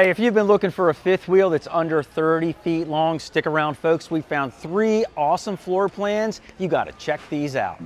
Hey, if you've been looking for a fifth wheel that's under 30 feet long, stick around folks. We found three awesome floor plans. You gotta check these out.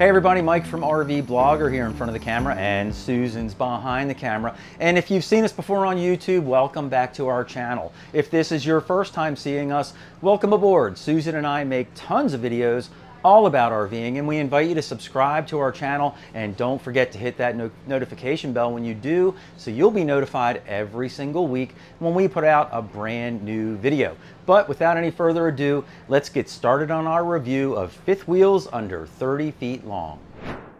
Hey everybody, Mike from RV Blogger here in front of the camera and Susan's behind the camera. And if you've seen us before on YouTube, welcome back to our channel. If this is your first time seeing us, welcome aboard. Susan and I make tons of videos all about RVing and we invite you to subscribe to our channel and don't forget to hit that no notification bell when you do so you'll be notified every single week when we put out a brand new video. But without any further ado, let's get started on our review of fifth wheels under 30 feet long.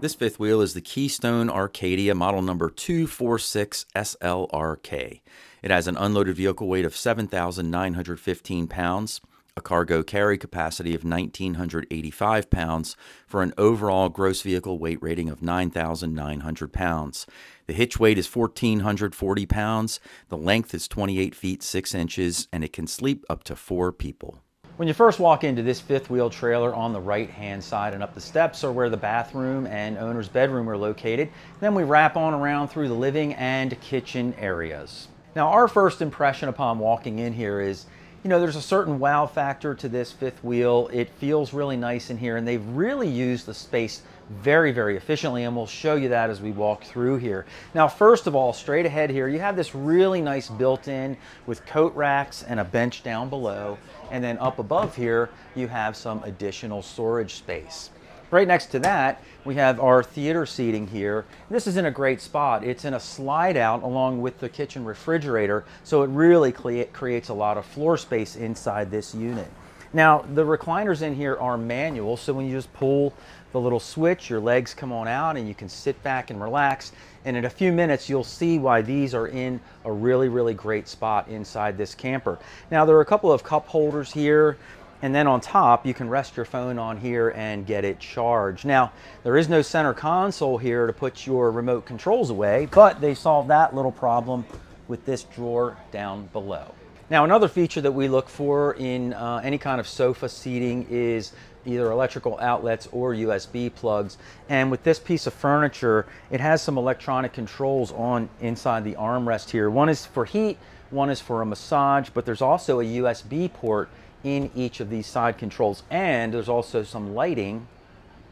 This fifth wheel is the Keystone Arcadia model number 246 SLRK. It has an unloaded vehicle weight of 7,915 pounds a cargo carry capacity of 1,985 pounds for an overall gross vehicle weight rating of 9,900 pounds. The hitch weight is 1,440 pounds, the length is 28 feet 6 inches, and it can sleep up to four people. When you first walk into this fifth wheel trailer on the right hand side and up the steps are where the bathroom and owner's bedroom are located. Then we wrap on around through the living and kitchen areas. Now our first impression upon walking in here is you know, there's a certain wow factor to this fifth wheel. It feels really nice in here and they've really used the space very, very efficiently and we'll show you that as we walk through here. Now, first of all, straight ahead here, you have this really nice built-in with coat racks and a bench down below. And then up above here, you have some additional storage space. Right next to that, we have our theater seating here. This is in a great spot. It's in a slide out along with the kitchen refrigerator, so it really creates a lot of floor space inside this unit. Now, the recliners in here are manual, so when you just pull the little switch, your legs come on out and you can sit back and relax. And in a few minutes, you'll see why these are in a really, really great spot inside this camper. Now, there are a couple of cup holders here. And then on top, you can rest your phone on here and get it charged. Now, there is no center console here to put your remote controls away, but they solved that little problem with this drawer down below. Now, another feature that we look for in uh, any kind of sofa seating is either electrical outlets or USB plugs. And with this piece of furniture, it has some electronic controls on inside the armrest here. One is for heat, one is for a massage, but there's also a USB port in each of these side controls and there's also some lighting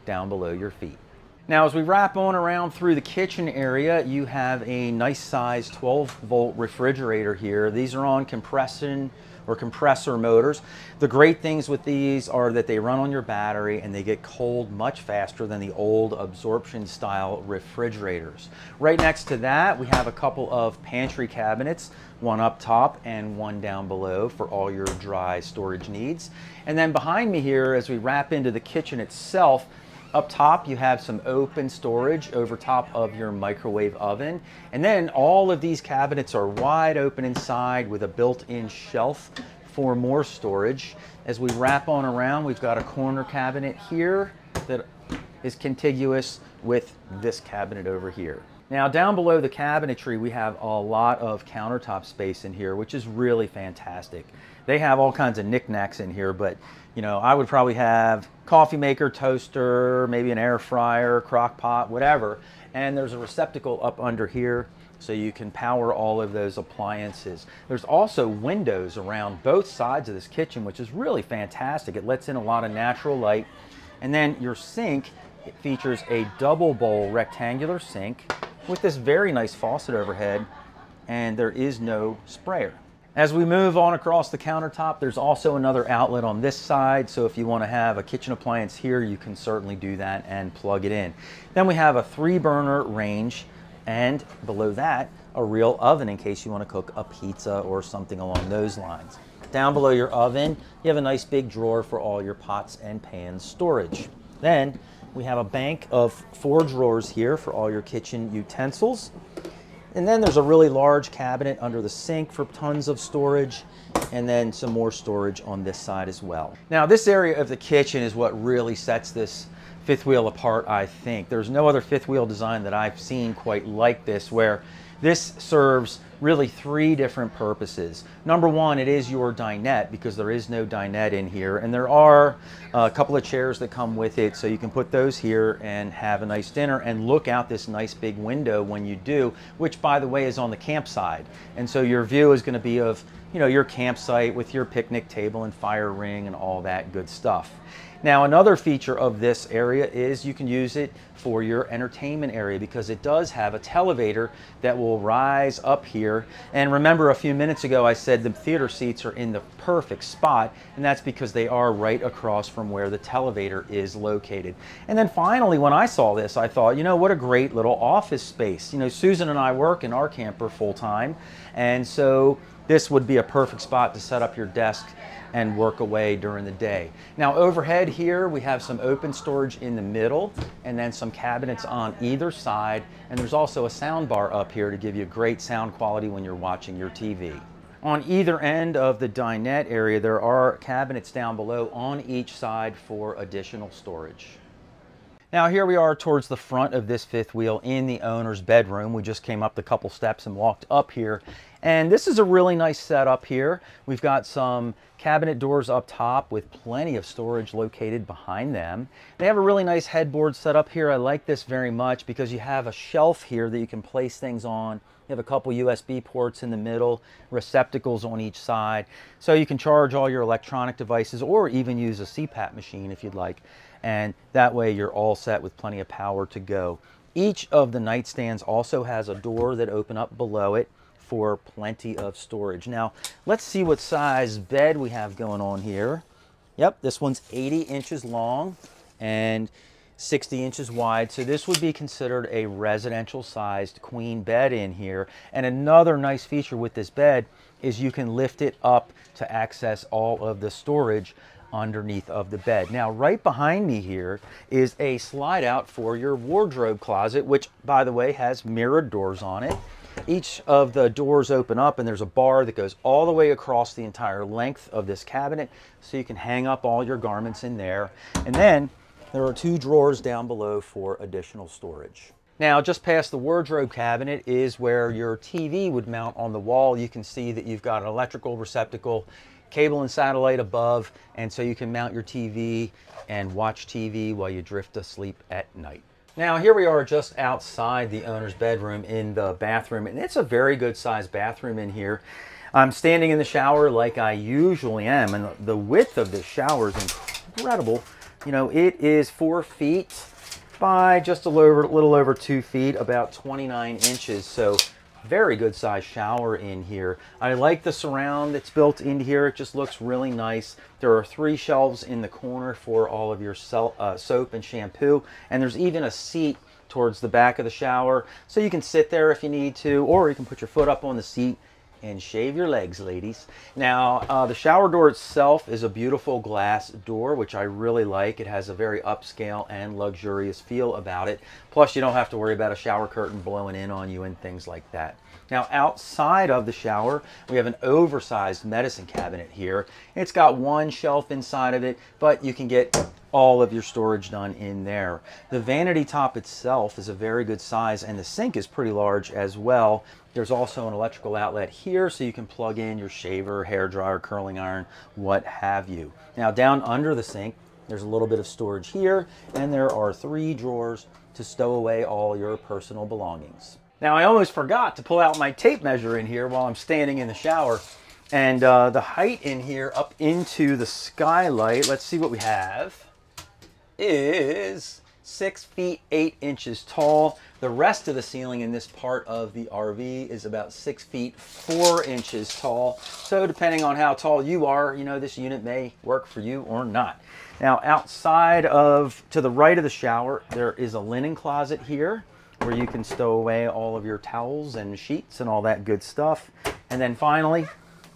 down below your feet. Now as we wrap on around through the kitchen area, you have a nice size 12 volt refrigerator here. These are on compression or compressor motors. The great things with these are that they run on your battery and they get cold much faster than the old absorption style refrigerators. Right next to that, we have a couple of pantry cabinets, one up top and one down below for all your dry storage needs. And then behind me here, as we wrap into the kitchen itself, up top, you have some open storage over top of your microwave oven. And then all of these cabinets are wide open inside with a built-in shelf for more storage. As we wrap on around, we've got a corner cabinet here that is contiguous with this cabinet over here. Now down below the cabinetry, we have a lot of countertop space in here, which is really fantastic. They have all kinds of knickknacks in here, but you know, I would probably have coffee maker, toaster, maybe an air fryer, crock pot, whatever. And there's a receptacle up under here so you can power all of those appliances. There's also windows around both sides of this kitchen, which is really fantastic. It lets in a lot of natural light. And then your sink, it features a double bowl rectangular sink with this very nice faucet overhead, and there is no sprayer. As we move on across the countertop, there's also another outlet on this side. So if you want to have a kitchen appliance here, you can certainly do that and plug it in. Then we have a three burner range and below that, a real oven in case you want to cook a pizza or something along those lines. Down below your oven, you have a nice big drawer for all your pots and pans storage. Then we have a bank of four drawers here for all your kitchen utensils. And then there's a really large cabinet under the sink for tons of storage and then some more storage on this side as well. Now this area of the kitchen is what really sets this fifth wheel apart, I think. There's no other fifth wheel design that I've seen quite like this where This serves really three different purposes. Number one, it is your dinette because there is no dinette in here and there are a couple of chairs that come with it so you can put those here and have a nice dinner and look out this nice big window when you do, which by the way is on the campsite. And so your view is gonna be of you know, your campsite with your picnic table and fire ring and all that good stuff. Now another feature of this area is you can use it for your entertainment area because it does have a televator that will rise up here. And remember a few minutes ago I said the theater seats are in the perfect spot and that's because they are right across from where the televator is located. And then finally when I saw this I thought you know what a great little office space. You know Susan and I work in our camper full time and so this would be a perfect spot to set up your desk and work away during the day. Now overhead here we have some open storage in the middle and then some cabinets on either side and there's also a sound bar up here to give you great sound quality when you're watching your TV. On either end of the dinette area there are cabinets down below on each side for additional storage. Now here we are towards the front of this fifth wheel in the owner's bedroom. We just came up the couple steps and walked up here. And this is a really nice setup here. We've got some cabinet doors up top with plenty of storage located behind them. They have a really nice headboard set up here. I like this very much because you have a shelf here that you can place things on. You have a couple USB ports in the middle, receptacles on each side. So you can charge all your electronic devices or even use a CPAP machine if you'd like and that way you're all set with plenty of power to go. Each of the nightstands also has a door that open up below it for plenty of storage. Now, let's see what size bed we have going on here. Yep, this one's 80 inches long and 60 inches wide. So this would be considered a residential sized queen bed in here. And another nice feature with this bed is you can lift it up to access all of the storage underneath of the bed. Now, right behind me here is a slide out for your wardrobe closet, which by the way has mirrored doors on it. Each of the doors open up and there's a bar that goes all the way across the entire length of this cabinet so you can hang up all your garments in there. And then there are two drawers down below for additional storage. Now, just past the wardrobe cabinet is where your TV would mount on the wall. You can see that you've got an electrical receptacle cable and satellite above, and so you can mount your TV and watch TV while you drift asleep at night. Now here we are just outside the owner's bedroom in the bathroom, and it's a very good sized bathroom in here. I'm standing in the shower like I usually am, and the width of this shower is incredible. You know, it is four feet by just a little, little over two feet, about 29 inches. So very good size shower in here. I like the surround that's built in here. It just looks really nice. There are three shelves in the corner for all of your uh, soap and shampoo. And there's even a seat towards the back of the shower. So you can sit there if you need to, or you can put your foot up on the seat and shave your legs, ladies. Now, uh, the shower door itself is a beautiful glass door, which I really like. It has a very upscale and luxurious feel about it. Plus, you don't have to worry about a shower curtain blowing in on you and things like that. Now, outside of the shower, we have an oversized medicine cabinet here. It's got one shelf inside of it, but you can get all of your storage done in there. The vanity top itself is a very good size and the sink is pretty large as well. There's also an electrical outlet here so you can plug in your shaver, hair dryer, curling iron, what have you. Now down under the sink, there's a little bit of storage here and there are three drawers to stow away all your personal belongings. Now I almost forgot to pull out my tape measure in here while I'm standing in the shower. And uh, the height in here up into the skylight, let's see what we have is six feet eight inches tall. The rest of the ceiling in this part of the RV is about six feet four inches tall. So depending on how tall you are, you know, this unit may work for you or not. Now outside of, to the right of the shower, there is a linen closet here where you can stow away all of your towels and sheets and all that good stuff. And then finally,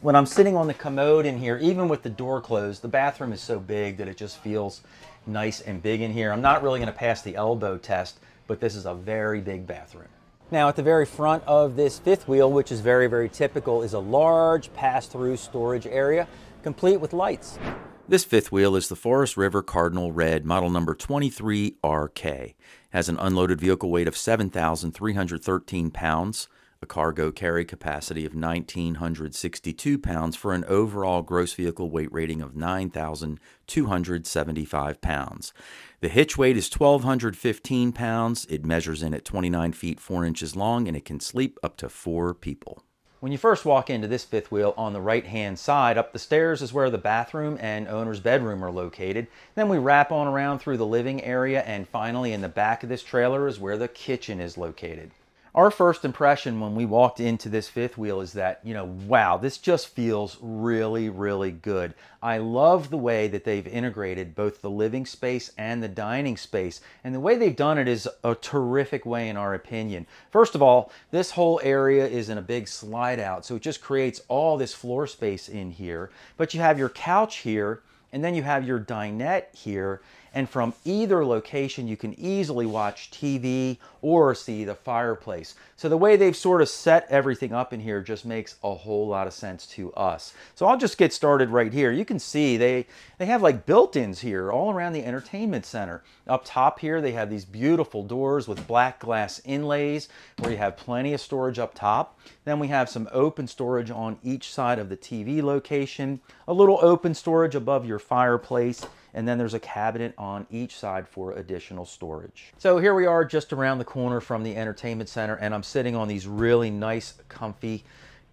when I'm sitting on the commode in here, even with the door closed, the bathroom is so big that it just feels nice and big in here. I'm not really going to pass the elbow test, but this is a very big bathroom. Now at the very front of this fifth wheel, which is very, very typical, is a large pass-through storage area, complete with lights. This fifth wheel is the Forest River Cardinal Red, model number 23RK. Has an unloaded vehicle weight of 7,313 pounds, a cargo carry capacity of 1,962 pounds for an overall gross vehicle weight rating of 9,275 pounds. The hitch weight is 1,215 pounds. It measures in at 29 feet 4 inches long and it can sleep up to four people. When you first walk into this fifth wheel on the right hand side, up the stairs is where the bathroom and owner's bedroom are located. Then we wrap on around through the living area and finally in the back of this trailer is where the kitchen is located. Our first impression when we walked into this fifth wheel is that, you know, wow, this just feels really, really good. I love the way that they've integrated both the living space and the dining space. And the way they've done it is a terrific way in our opinion. First of all, this whole area is in a big slide out. So it just creates all this floor space in here. But you have your couch here and then you have your dinette here and from either location you can easily watch TV or see the fireplace. So the way they've sort of set everything up in here just makes a whole lot of sense to us. So I'll just get started right here. You can see they, they have like built-ins here all around the entertainment center. Up top here they have these beautiful doors with black glass inlays where you have plenty of storage up top. Then we have some open storage on each side of the TV location, a little open storage above your fireplace, and then there's a cabinet on each side for additional storage. So here we are just around the corner from the entertainment center and I'm sitting on these really nice comfy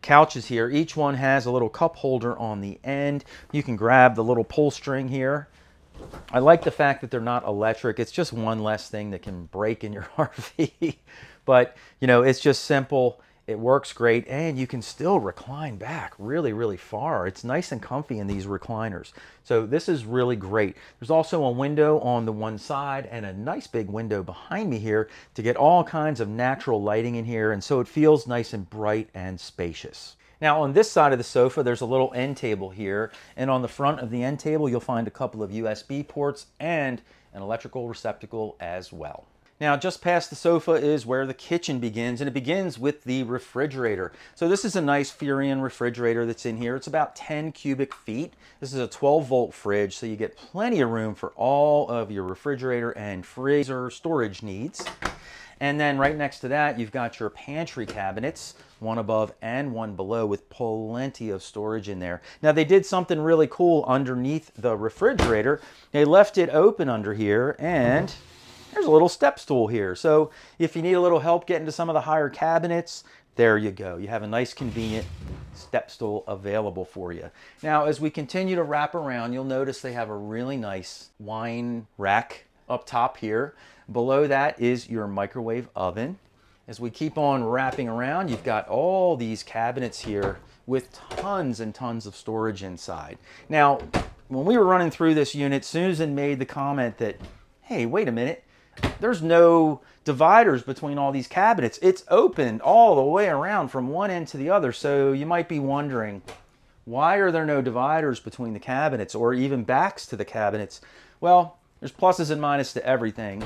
couches here. Each one has a little cup holder on the end. You can grab the little pull string here. I like the fact that they're not electric. It's just one less thing that can break in your RV. but, you know, it's just simple it works great and you can still recline back really, really far. It's nice and comfy in these recliners. So this is really great. There's also a window on the one side and a nice big window behind me here to get all kinds of natural lighting in here. And so it feels nice and bright and spacious. Now on this side of the sofa, there's a little end table here. And on the front of the end table, you'll find a couple of USB ports and an electrical receptacle as well. Now, just past the sofa is where the kitchen begins, and it begins with the refrigerator. So this is a nice Furrion refrigerator that's in here. It's about 10 cubic feet. This is a 12 volt fridge, so you get plenty of room for all of your refrigerator and freezer storage needs. And then right next to that, you've got your pantry cabinets, one above and one below with plenty of storage in there. Now they did something really cool underneath the refrigerator. They left it open under here and there's a little step stool here. So if you need a little help getting to some of the higher cabinets, there you go. You have a nice convenient step stool available for you. Now, as we continue to wrap around, you'll notice they have a really nice wine rack up top here. Below that is your microwave oven. As we keep on wrapping around, you've got all these cabinets here with tons and tons of storage inside. Now, when we were running through this unit, Susan made the comment that, hey, wait a minute, there's no dividers between all these cabinets. It's open all the way around from one end to the other. So you might be wondering, why are there no dividers between the cabinets or even backs to the cabinets? Well, there's pluses and minuses to everything.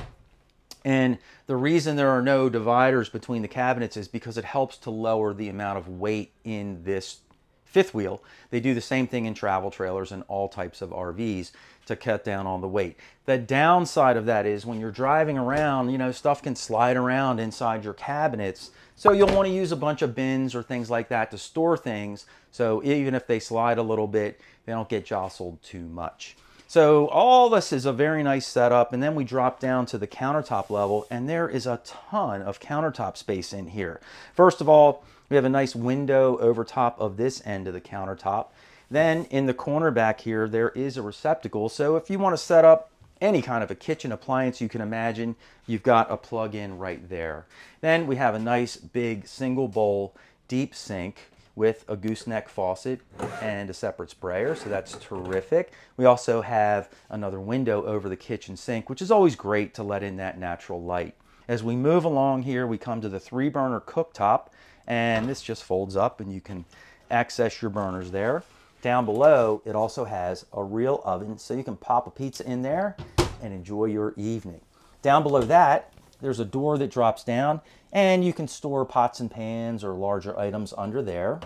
And the reason there are no dividers between the cabinets is because it helps to lower the amount of weight in this fifth wheel. They do the same thing in travel trailers and all types of RVs to cut down on the weight. The downside of that is when you're driving around, you know, stuff can slide around inside your cabinets. So you'll want to use a bunch of bins or things like that to store things. So even if they slide a little bit, they don't get jostled too much. So all this is a very nice setup and then we drop down to the countertop level and there is a ton of countertop space in here. First of all, we have a nice window over top of this end of the countertop. Then in the corner back here, there is a receptacle. So if you want to set up any kind of a kitchen appliance you can imagine, you've got a plug-in right there. Then we have a nice big single bowl deep sink with a gooseneck faucet and a separate sprayer, so that's terrific. We also have another window over the kitchen sink, which is always great to let in that natural light. As we move along here, we come to the three burner cooktop, and this just folds up and you can access your burners there. Down below, it also has a real oven, so you can pop a pizza in there and enjoy your evening. Down below that, there's a door that drops down, and you can store pots and pans or larger items under there.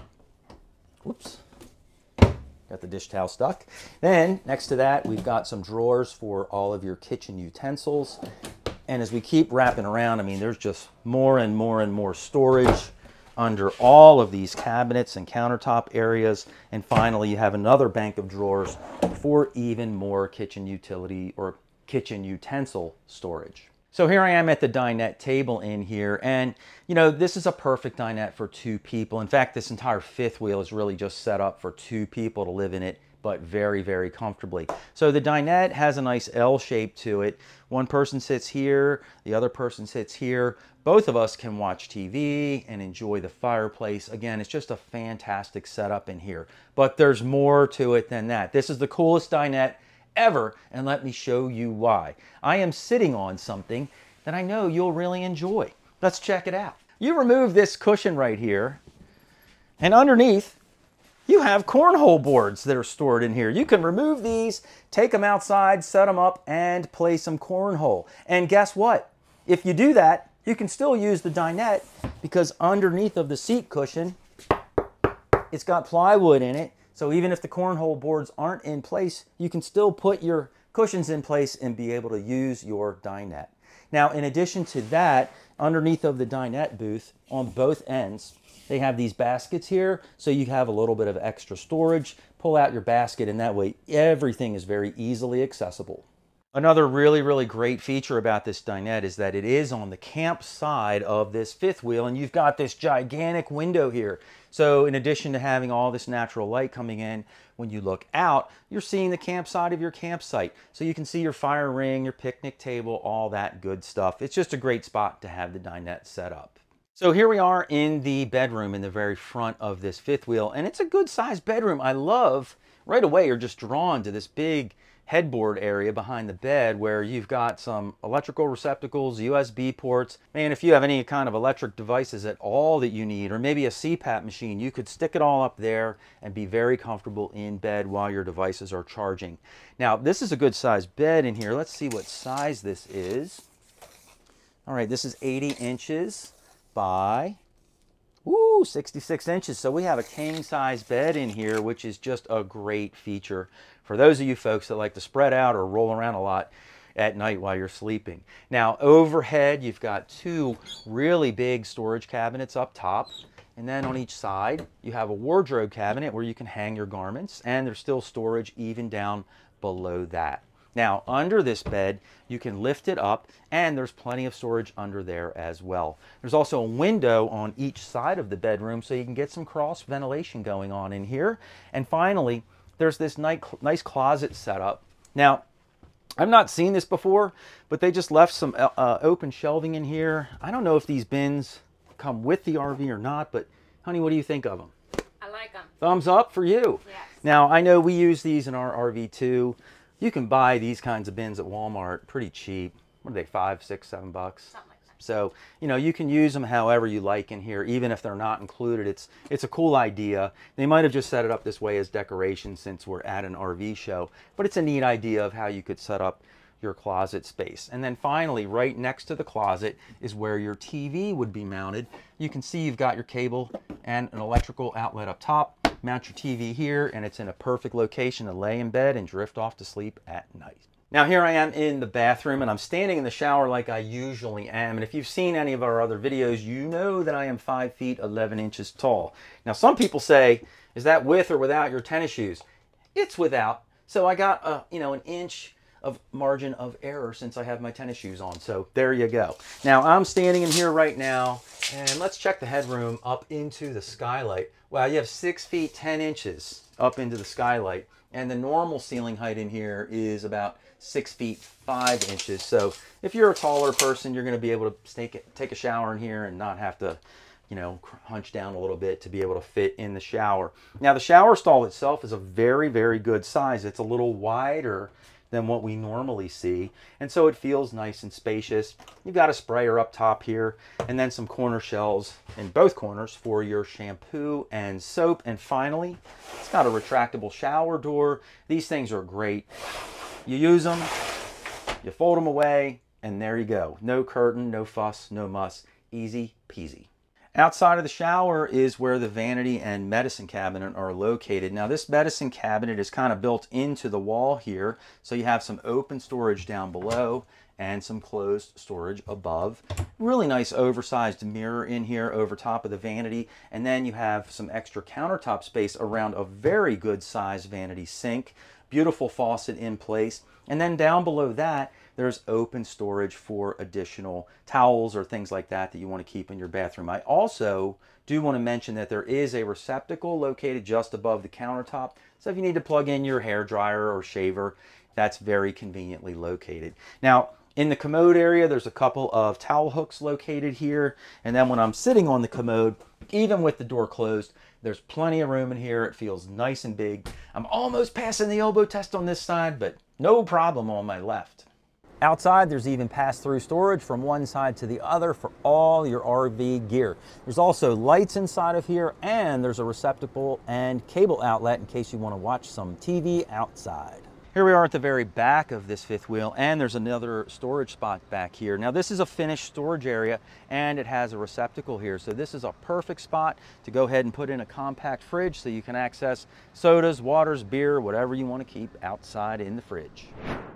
Whoops. Got the dish towel stuck. Then, next to that, we've got some drawers for all of your kitchen utensils. And as we keep wrapping around, I mean, there's just more and more and more storage under all of these cabinets and countertop areas. And finally, you have another bank of drawers for even more kitchen utility or kitchen utensil storage. So here I am at the dinette table in here, and you know, this is a perfect dinette for two people. In fact, this entire fifth wheel is really just set up for two people to live in it, but very, very comfortably. So the dinette has a nice L shape to it. One person sits here, the other person sits here. Both of us can watch TV and enjoy the fireplace. Again, it's just a fantastic setup in here, but there's more to it than that. This is the coolest dinette ever, and let me show you why. I am sitting on something that I know you'll really enjoy. Let's check it out. You remove this cushion right here, and underneath, you have cornhole boards that are stored in here. You can remove these, take them outside, set them up, and play some cornhole. And guess what? If you do that, you can still use the dinette because underneath of the seat cushion, it's got plywood in it so even if the cornhole boards aren't in place, you can still put your cushions in place and be able to use your dinette. Now, in addition to that, underneath of the dinette booth on both ends, they have these baskets here, so you have a little bit of extra storage. Pull out your basket, and that way everything is very easily accessible. Another really, really great feature about this dinette is that it is on the camp side of this fifth wheel, and you've got this gigantic window here. So in addition to having all this natural light coming in, when you look out, you're seeing the campsite of your campsite. So you can see your fire ring, your picnic table, all that good stuff. It's just a great spot to have the dinette set up. So here we are in the bedroom in the very front of this fifth wheel, and it's a good sized bedroom. I love, right away, you're just drawn to this big headboard area behind the bed where you've got some electrical receptacles, USB ports. Man, if you have any kind of electric devices at all that you need, or maybe a CPAP machine, you could stick it all up there and be very comfortable in bed while your devices are charging. Now, this is a good sized bed in here. Let's see what size this is. All right, this is 80 inches by Woo, 66 inches. So we have a king size bed in here, which is just a great feature for those of you folks that like to spread out or roll around a lot at night while you're sleeping. Now overhead, you've got two really big storage cabinets up top. And then on each side, you have a wardrobe cabinet where you can hang your garments and there's still storage even down below that. Now, under this bed, you can lift it up and there's plenty of storage under there as well. There's also a window on each side of the bedroom so you can get some cross ventilation going on in here. And finally, there's this nice closet setup. Now, I've not seen this before, but they just left some uh, uh, open shelving in here. I don't know if these bins come with the RV or not, but honey, what do you think of them? I like them. Thumbs up for you. Yes. Now, I know we use these in our RV too. You can buy these kinds of bins at Walmart pretty cheap. What are they, five, six, seven bucks? Something like that. So, you know, you can use them however you like in here, even if they're not included. It's, it's a cool idea. They might have just set it up this way as decoration since we're at an RV show, but it's a neat idea of how you could set up your closet space. And then finally, right next to the closet is where your TV would be mounted. You can see you've got your cable and an electrical outlet up top. Mount your TV here and it's in a perfect location to lay in bed and drift off to sleep at night. Now here I am in the bathroom and I'm standing in the shower like I usually am. And if you've seen any of our other videos, you know that I am 5 feet 11 inches tall. Now some people say, is that with or without your tennis shoes? It's without. So I got a, you know, an inch of margin of error since I have my tennis shoes on. So there you go. Now I'm standing in here right now and let's check the headroom up into the skylight. Wow, you have six feet 10 inches up into the skylight and the normal ceiling height in here is about six feet five inches. So if you're a taller person, you're going to be able to take, take a shower in here and not have to you know, hunch down a little bit to be able to fit in the shower. Now the shower stall itself is a very, very good size. It's a little wider than what we normally see. And so it feels nice and spacious. You've got a sprayer up top here and then some corner shelves in both corners for your shampoo and soap. And finally, it's got a retractable shower door. These things are great. You use them, you fold them away, and there you go. No curtain, no fuss, no muss. Easy peasy. Outside of the shower is where the vanity and medicine cabinet are located. Now this medicine cabinet is kind of built into the wall here, so you have some open storage down below and some closed storage above. Really nice oversized mirror in here over top of the vanity. And then you have some extra countertop space around a very good size vanity sink. Beautiful faucet in place. And then down below that, there's open storage for additional towels or things like that that you want to keep in your bathroom. I also do want to mention that there is a receptacle located just above the countertop. So if you need to plug in your hair dryer or shaver, that's very conveniently located. Now, in the commode area, there's a couple of towel hooks located here. And then when I'm sitting on the commode, even with the door closed, there's plenty of room in here. It feels nice and big. I'm almost passing the elbow test on this side, but no problem on my left. Outside, there's even pass-through storage from one side to the other for all your RV gear. There's also lights inside of here, and there's a receptacle and cable outlet in case you want to watch some TV outside. Here we are at the very back of this fifth wheel and there's another storage spot back here. Now this is a finished storage area and it has a receptacle here. So this is a perfect spot to go ahead and put in a compact fridge so you can access sodas, waters, beer, whatever you want to keep outside in the fridge.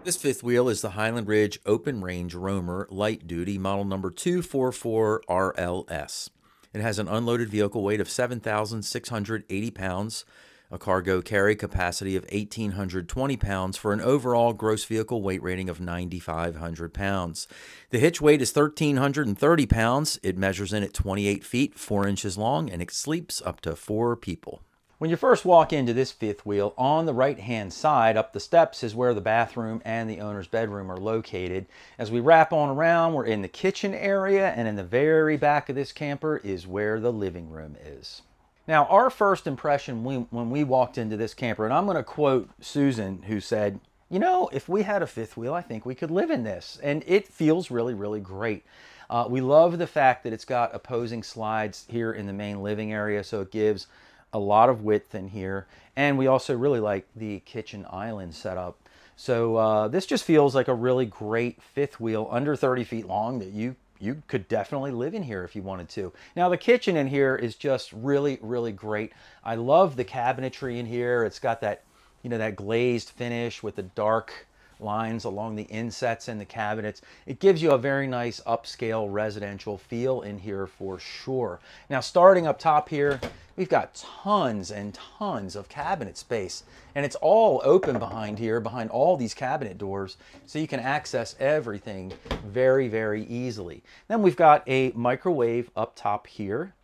This fifth wheel is the Highland Ridge Open Range Roamer Light Duty model number 244 RLS. It has an unloaded vehicle weight of 7,680 pounds, a cargo carry capacity of 1,820 pounds for an overall gross vehicle weight rating of 9,500 pounds. The hitch weight is 1,330 pounds. It measures in at 28 feet, 4 inches long, and it sleeps up to 4 people. When you first walk into this fifth wheel, on the right hand side up the steps is where the bathroom and the owner's bedroom are located. As we wrap on around, we're in the kitchen area and in the very back of this camper is where the living room is. Now, our first impression when we walked into this camper, and I'm going to quote Susan, who said, you know, if we had a fifth wheel, I think we could live in this. And it feels really, really great. Uh, we love the fact that it's got opposing slides here in the main living area, so it gives a lot of width in here. And we also really like the kitchen island setup. So uh, this just feels like a really great fifth wheel under 30 feet long that you you could definitely live in here if you wanted to. Now the kitchen in here is just really, really great. I love the cabinetry in here. It's got that, you know, that glazed finish with the dark lines along the insets and the cabinets. It gives you a very nice upscale residential feel in here for sure. Now starting up top here, we've got tons and tons of cabinet space and it's all open behind here, behind all these cabinet doors, so you can access everything very, very easily. Then we've got a microwave up top here.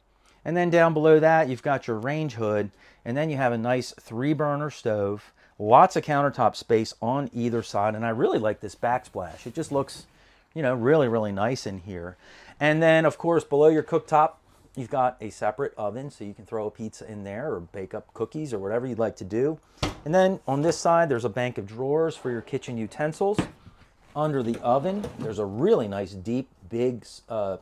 And then down below that, you've got your range hood, and then you have a nice three burner stove Lots of countertop space on either side, and I really like this backsplash. It just looks, you know, really, really nice in here. And then, of course, below your cooktop, you've got a separate oven, so you can throw a pizza in there or bake up cookies or whatever you'd like to do. And then on this side, there's a bank of drawers for your kitchen utensils. Under the oven, there's a really nice, deep, big uh,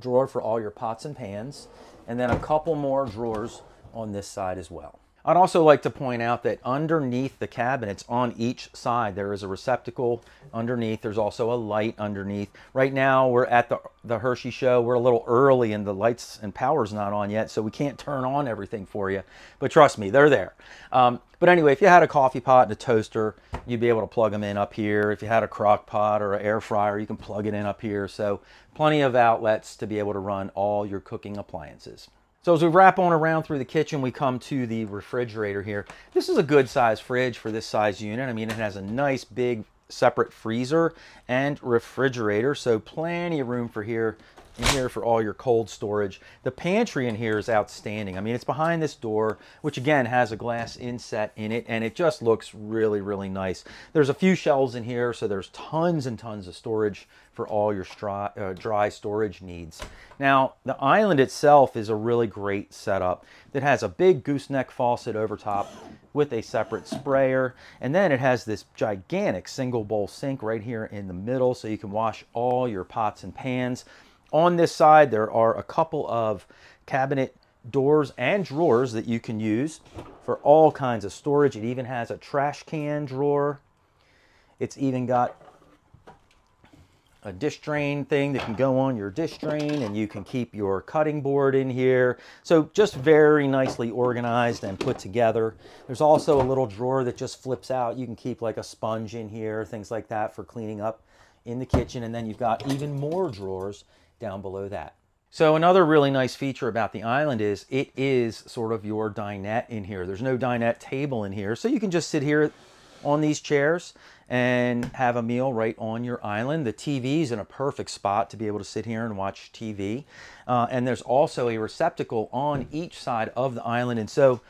drawer for all your pots and pans. And then a couple more drawers on this side as well. I'd also like to point out that underneath the cabinets on each side there is a receptacle underneath. There's also a light underneath. Right now we're at the, the Hershey show. We're a little early and the lights and power's not on yet so we can't turn on everything for you. But trust me, they're there. Um, but anyway, if you had a coffee pot and a toaster, you'd be able to plug them in up here. If you had a crock pot or an air fryer, you can plug it in up here. So plenty of outlets to be able to run all your cooking appliances. So as we wrap on around through the kitchen, we come to the refrigerator here. This is a good size fridge for this size unit. I mean, it has a nice big separate freezer and refrigerator, so plenty of room for here in here for all your cold storage. The pantry in here is outstanding. I mean, it's behind this door, which again has a glass inset in it, and it just looks really, really nice. There's a few shelves in here, so there's tons and tons of storage for all your dry, uh, dry storage needs. Now, the island itself is a really great setup. It has a big gooseneck faucet over top with a separate sprayer. And then it has this gigantic single bowl sink right here in the middle so you can wash all your pots and pans. On this side, there are a couple of cabinet doors and drawers that you can use for all kinds of storage. It even has a trash can drawer. It's even got a dish drain thing that can go on your dish drain and you can keep your cutting board in here. So just very nicely organized and put together. There's also a little drawer that just flips out. You can keep like a sponge in here, things like that for cleaning up in the kitchen, and then you've got even more drawers down below that. So another really nice feature about the island is it is sort of your dinette in here. There's no dinette table in here, so you can just sit here on these chairs and have a meal right on your island. The TV is in a perfect spot to be able to sit here and watch TV. Uh, and there's also a receptacle on each side of the island. And so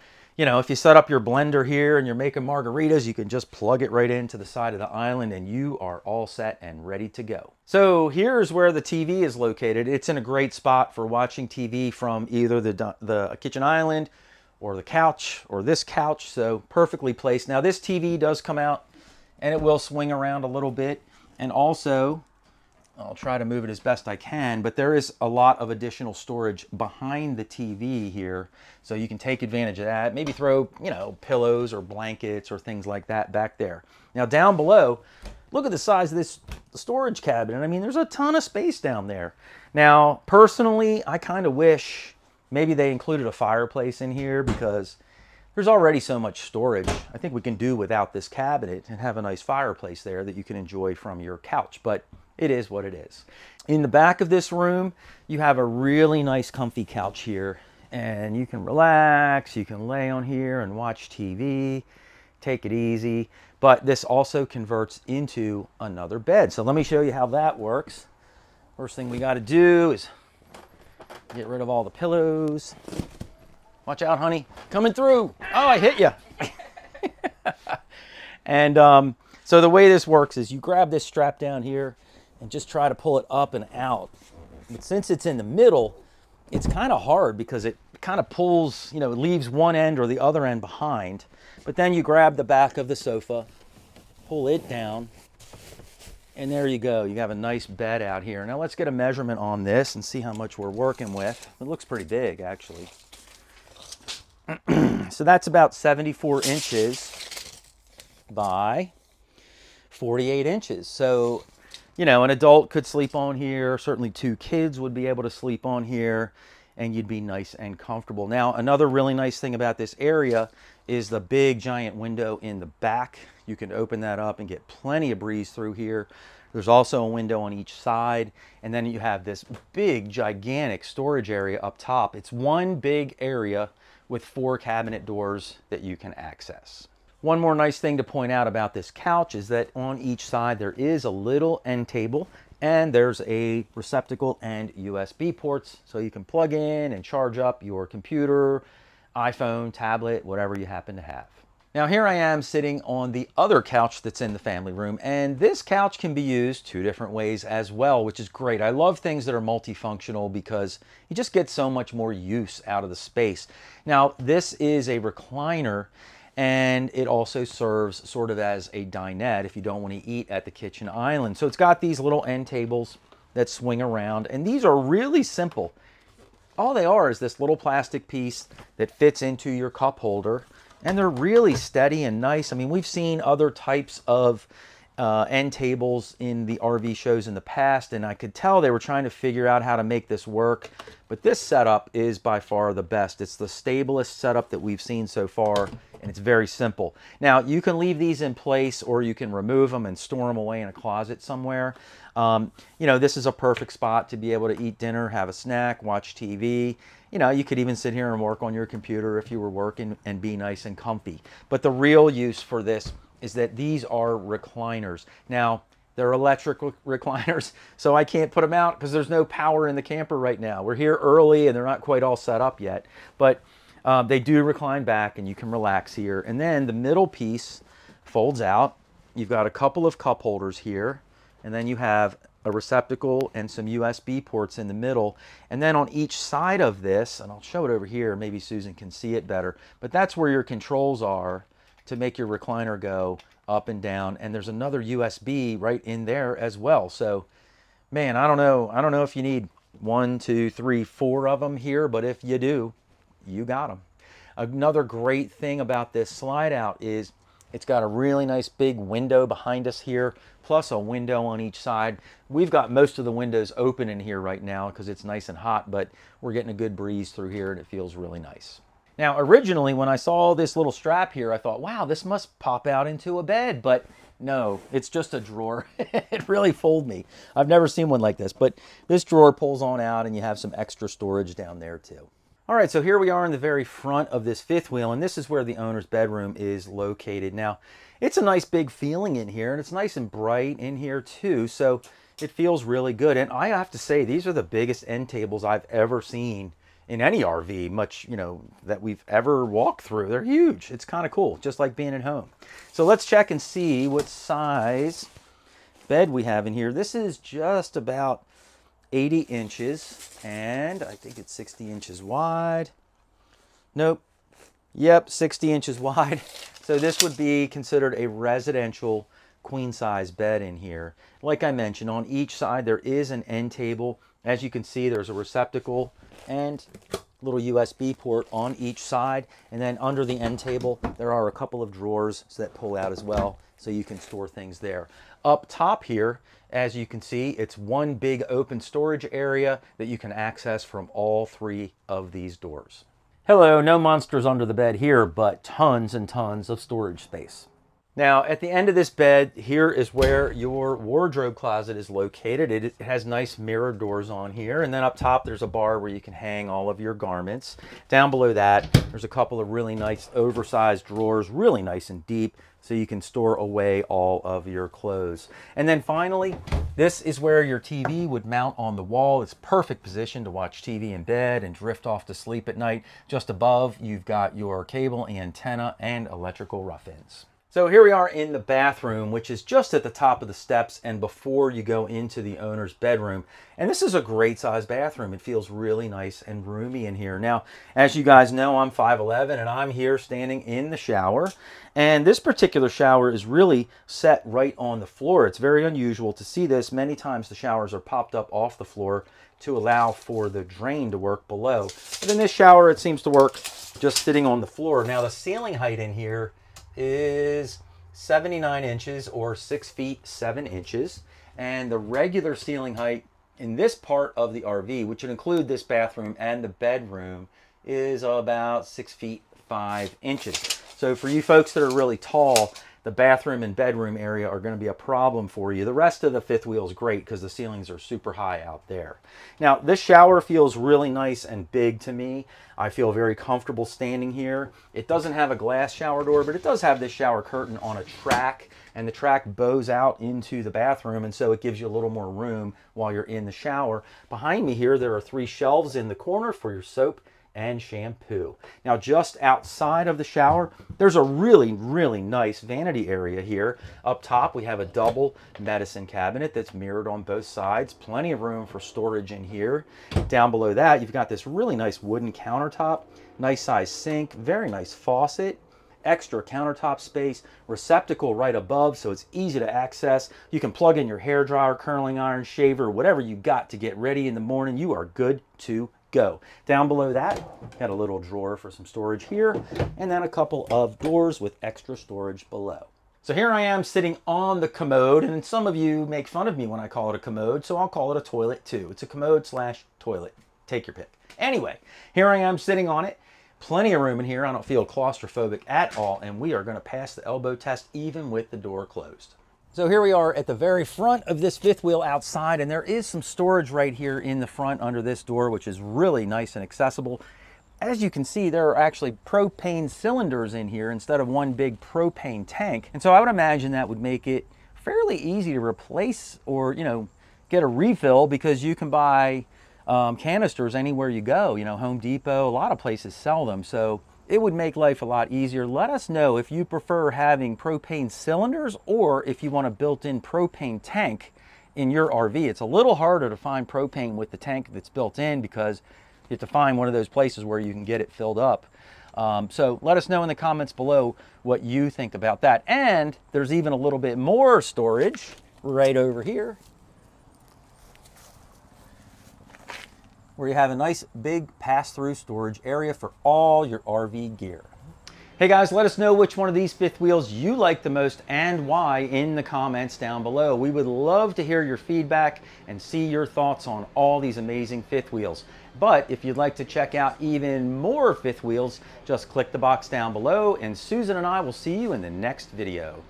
you know, if you set up your blender here and you're making margaritas, you can just plug it right into the side of the island and you are all set and ready to go. So here's where the TV is located. It's in a great spot for watching TV from either the, the kitchen island or the couch or this couch. So perfectly placed. Now this TV does come out and it will swing around a little bit. And also I'll try to move it as best I can, but there is a lot of additional storage behind the TV here, so you can take advantage of that. Maybe throw, you know, pillows or blankets or things like that back there. Now down below, look at the size of this storage cabinet. I mean, there's a ton of space down there. Now, personally, I kind of wish maybe they included a fireplace in here because there's already so much storage. I think we can do without this cabinet and have a nice fireplace there that you can enjoy from your couch. But it is what it is. In the back of this room, you have a really nice comfy couch here and you can relax, you can lay on here and watch TV, take it easy. But this also converts into another bed. So let me show you how that works. First thing we got to do is get rid of all the pillows. Watch out, honey. Coming through. Oh, I hit you. and um, so the way this works is you grab this strap down here and just try to pull it up and out. But since it's in the middle, it's kind of hard because it kind of pulls, you know, leaves one end or the other end behind. But then you grab the back of the sofa, pull it down, and there you go. You have a nice bed out here. Now let's get a measurement on this and see how much we're working with. It looks pretty big, actually. so that's about 74 inches by 48 inches. So you know, an adult could sleep on here. Certainly two kids would be able to sleep on here and you'd be nice and comfortable. Now, another really nice thing about this area is the big giant window in the back. You can open that up and get plenty of breeze through here. There's also a window on each side. And then you have this big, gigantic storage area up top. It's one big area with four cabinet doors that you can access. One more nice thing to point out about this couch is that on each side there is a little end table and there's a receptacle and USB ports so you can plug in and charge up your computer, iPhone, tablet, whatever you happen to have. Now here I am sitting on the other couch that's in the family room and this couch can be used two different ways as well, which is great. I love things that are multifunctional because you just get so much more use out of the space. Now this is a recliner and it also serves sort of as a dinette if you don't want to eat at the kitchen island. So it's got these little end tables that swing around, and these are really simple. All they are is this little plastic piece that fits into your cup holder, and they're really steady and nice. I mean, we've seen other types of uh, end tables in the RV shows in the past, and I could tell they were trying to figure out how to make this work. But this setup is by far the best. It's the stablest setup that we've seen so far, and it's very simple. Now, you can leave these in place, or you can remove them and store them away in a closet somewhere. Um, you know, this is a perfect spot to be able to eat dinner, have a snack, watch TV. You know, you could even sit here and work on your computer if you were working and be nice and comfy. But the real use for this is that these are recliners. Now, they're electric recliners, so I can't put them out because there's no power in the camper right now. We're here early and they're not quite all set up yet, but um, they do recline back and you can relax here. And then the middle piece folds out. You've got a couple of cup holders here, and then you have a receptacle and some USB ports in the middle. And then on each side of this, and I'll show it over here, maybe Susan can see it better, but that's where your controls are to make your recliner go up and down. And there's another USB right in there as well. So, man, I don't know. I don't know if you need one, two, three, four of them here, but if you do, you got them. Another great thing about this slide out is it's got a really nice big window behind us here, plus a window on each side. We've got most of the windows open in here right now because it's nice and hot, but we're getting a good breeze through here and it feels really nice. Now, originally, when I saw this little strap here, I thought, wow, this must pop out into a bed. But No, it's just a drawer. it really fooled me. I've never seen one like this, but this drawer pulls on out and you have some extra storage down there too. All right, so here we are in the very front of this fifth wheel, and this is where the owner's bedroom is located. Now, it's a nice big feeling in here, and it's nice and bright in here too, so it feels really good. And I have to say, these are the biggest end tables I've ever seen in any RV, much, you know, that we've ever walked through. They're huge. It's kind of cool, just like being at home. So let's check and see what size bed we have in here. This is just about 80 inches, and I think it's 60 inches wide. Nope. Yep, 60 inches wide. So this would be considered a residential queen size bed in here. Like I mentioned, on each side there is an end table. As you can see, there's a receptacle and little USB port on each side. And then under the end table, there are a couple of drawers that pull out as well, so you can store things there. Up top here, as you can see, it's one big open storage area that you can access from all three of these doors. Hello, no monsters under the bed here, but tons and tons of storage space. Now, at the end of this bed, here is where your wardrobe closet is located. It has nice mirror doors on here. And then up top, there's a bar where you can hang all of your garments. Down below that, there's a couple of really nice oversized drawers, really nice and deep, so you can store away all of your clothes. And then finally, this is where your TV would mount on the wall. It's perfect position to watch TV in bed and drift off to sleep at night. Just above, you've got your cable antenna and electrical rough-ins. So here we are in the bathroom, which is just at the top of the steps and before you go into the owner's bedroom. And this is a great size bathroom. It feels really nice and roomy in here. Now, as you guys know, I'm 5'11", and I'm here standing in the shower. And this particular shower is really set right on the floor. It's very unusual to see this. Many times the showers are popped up off the floor to allow for the drain to work below. But in this shower, it seems to work just sitting on the floor. Now, the ceiling height in here is 79 inches or 6 feet 7 inches. And the regular ceiling height in this part of the RV, which would include this bathroom and the bedroom, is about 6 feet 5 inches. So for you folks that are really tall, the bathroom and bedroom area are going to be a problem for you. The rest of the fifth wheel is great because the ceilings are super high out there. Now, this shower feels really nice and big to me. I feel very comfortable standing here. It doesn't have a glass shower door, but it does have this shower curtain on a track, and the track bows out into the bathroom, and so it gives you a little more room while you're in the shower. Behind me here, there are three shelves in the corner for your soap and shampoo. Now just outside of the shower, there's a really, really nice vanity area here. Up top, we have a double medicine cabinet that's mirrored on both sides. Plenty of room for storage in here. Down below that, you've got this really nice wooden countertop, nice size sink, very nice faucet extra countertop space, receptacle right above so it's easy to access. You can plug in your hair dryer, curling iron, shaver, whatever you got to get ready in the morning. You are good to go. Down below that, got a little drawer for some storage here, and then a couple of doors with extra storage below. So here I am sitting on the commode, and some of you make fun of me when I call it a commode, so I'll call it a toilet too. It's a commode slash toilet. Take your pick. Anyway, here I am sitting on it. Plenty of room in here. I don't feel claustrophobic at all, and we are going to pass the elbow test even with the door closed. So here we are at the very front of this fifth wheel outside, and there is some storage right here in the front under this door, which is really nice and accessible. As you can see, there are actually propane cylinders in here instead of one big propane tank. And so I would imagine that would make it fairly easy to replace or, you know, get a refill because you can buy um, canisters anywhere you go. You know, Home Depot, a lot of places sell them. So it would make life a lot easier. Let us know if you prefer having propane cylinders or if you want a built-in propane tank in your RV. It's a little harder to find propane with the tank that's built in because you have to find one of those places where you can get it filled up. Um, so let us know in the comments below what you think about that. And there's even a little bit more storage right over here where you have a nice big pass-through storage area for all your RV gear. Hey guys, let us know which one of these fifth wheels you like the most and why in the comments down below. We would love to hear your feedback and see your thoughts on all these amazing fifth wheels. But if you'd like to check out even more fifth wheels, just click the box down below and Susan and I will see you in the next video.